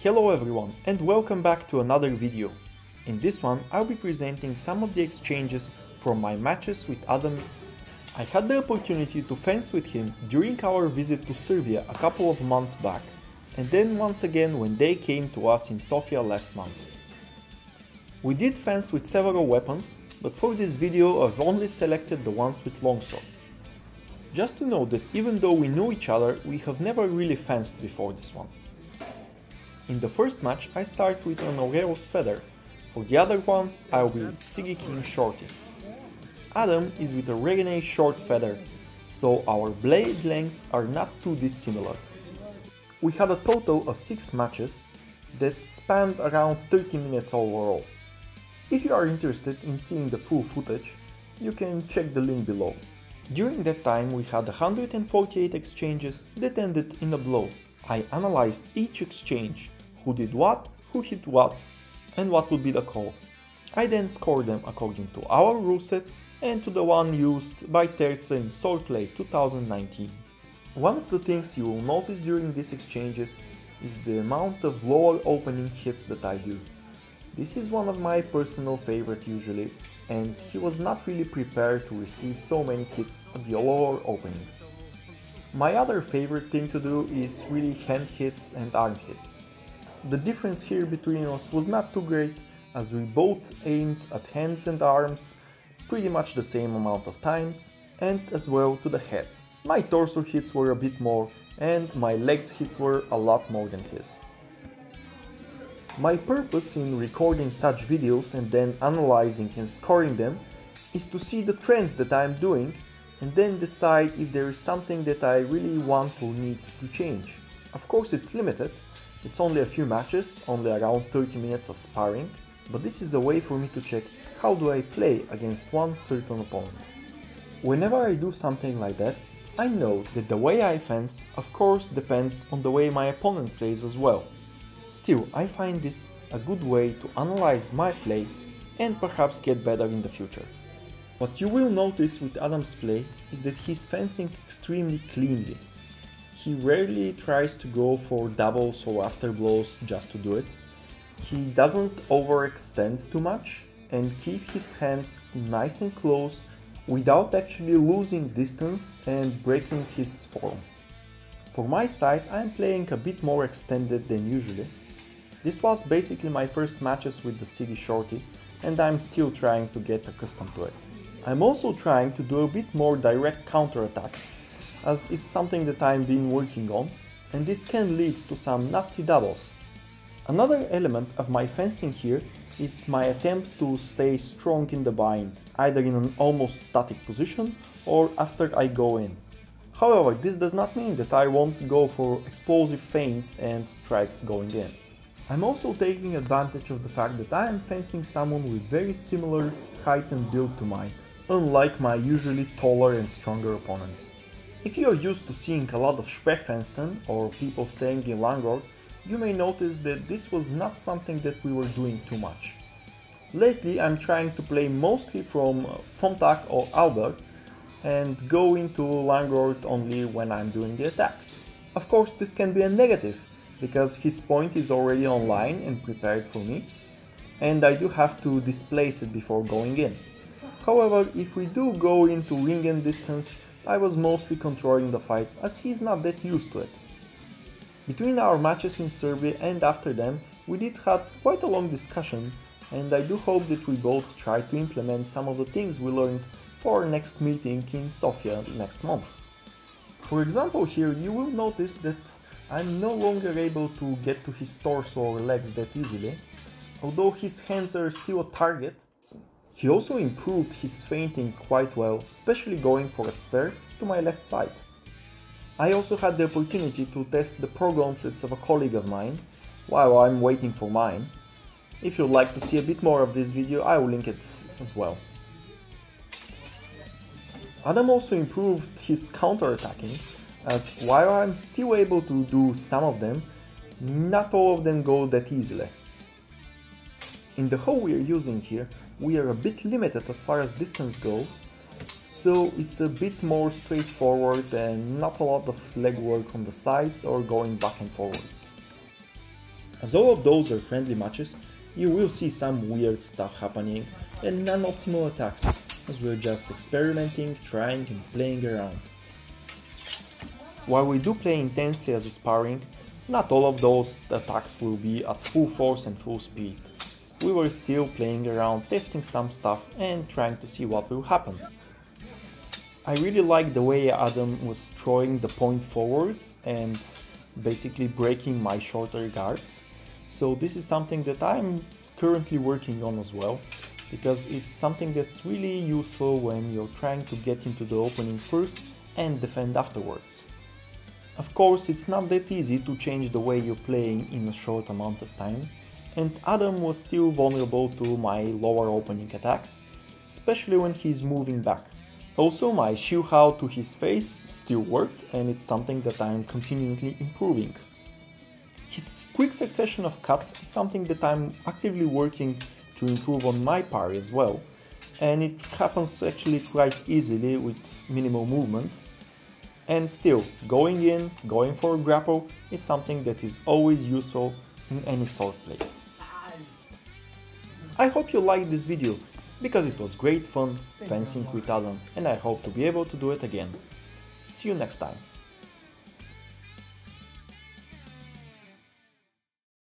Hello everyone and welcome back to another video. In this one I'll be presenting some of the exchanges from my matches with Adam. I had the opportunity to fence with him during our visit to Serbia a couple of months back and then once again when they came to us in Sofia last month. We did fence with several weapons, but for this video I've only selected the ones with longsword. Just to note that even though we know each other, we have never really fenced before this one. In the first match I start with an Aureus Feather, for the other ones I'll be with Sigi King Shorty. Adam is with a Regenyei Short Feather, so our blade lengths are not too dissimilar. We had a total of 6 matches that spanned around 30 minutes overall. If you are interested in seeing the full footage, you can check the link below. During that time we had 148 exchanges that ended in a blow. I analyzed each exchange, who did what, who hit what, and what would be the call. I then score them according to our rule set and to the one used by Terca in Swordplay 2019. One of the things you will notice during these exchanges is the amount of lower opening hits that I do. This is one of my personal favorite usually, and he was not really prepared to receive so many hits at the lower openings. My other favorite thing to do is really hand hits and arm hits. The difference here between us was not too great as we both aimed at hands and arms pretty much the same amount of times and as well to the head. My torso hits were a bit more and my legs hit were a lot more than his. My purpose in recording such videos and then analyzing and scoring them is to see the trends that I'm doing and then decide if there is something that I really want or need to change. Of course it's limited, it's only a few matches, only around 30 minutes of sparring, but this is a way for me to check how do I play against one certain opponent. Whenever I do something like that, I know that the way I fence of course depends on the way my opponent plays as well. Still, I find this a good way to analyze my play and perhaps get better in the future. What you will notice with Adam's play is that he's fencing extremely cleanly. He rarely tries to go for doubles or after blows just to do it. He doesn't overextend too much and keep his hands nice and close without actually losing distance and breaking his form. For my side, I'm playing a bit more extended than usually. This was basically my first matches with the Sigi Shorty and I'm still trying to get accustomed to it. I'm also trying to do a bit more direct counterattacks, as it's something that I've been working on, and this can lead to some nasty doubles. Another element of my fencing here is my attempt to stay strong in the bind, either in an almost static position or after I go in. However, this does not mean that I won't go for explosive feints and strikes going in. I'm also taking advantage of the fact that I am fencing someone with very similar height and build to mine, unlike my usually taller and stronger opponents. If you are used to seeing a lot of Sprechfenstern or people staying in Langort, you may notice that this was not something that we were doing too much. Lately I'm trying to play mostly from uh, vom Tag or Alber and go into Langort only when I'm doing the attacks. Of course this can be a negative, because his point is already online and prepared for me, and I do have to displace it before going in. However, if we do go into ring and distance, I was mostly controlling the fight as he's not that used to it. Between our matches in Serbia and after them, we did have quite a long discussion and I do hope that we both try to implement some of the things we learned for our next meeting in Sofia next month. For example here you will notice that I'm no longer able to get to his torso or legs that easily, although his hands are still a target. He also improved his feinting quite well, especially going for a sphere to my left side. I also had the opportunity to test the pro gauntlets of a colleague of mine, while I'm waiting for mine. If you'd like to see a bit more of this video, I will link it as well. Adam also improved his counter-attacking, as while I'm still able to do some of them, not all of them go that easily. In the hoe we're using here, we are a bit limited as far as distance goes, so it's a bit more straightforward and not a lot of legwork on the sides or going back and forwards. As all of those are friendly matches, you will see some weird stuff happening and non-optimal attacks, as we're just experimenting, trying and playing around. While we do play intensely as a sparring, not all of those attacks will be at full force and full speed. We were still playing around, testing some stuff and trying to see what will happen. I really like the way Adam was throwing the point forwards and basically breaking my shorter guards. So this is something that I'm currently working on as well because it's something that's really useful when you're trying to get into the opening first and defend afterwards. Of course, it's not that easy to change the way you're playing in a short amount of time, and Adam was still vulnerable to my lower opening attacks, especially when he's moving back. Also, my Schielhau to his face still worked, and it's something that I'm continually improving. His quick succession of cuts is something that I'm actively working to improve on my parry as well, and it happens actually quite easily with minimal movement, and still, going in, going for a grapple is something that is always useful in any sword play. I hope you liked this video, because it was great fun fencing with Alan and I hope to be able to do it again. See you next time.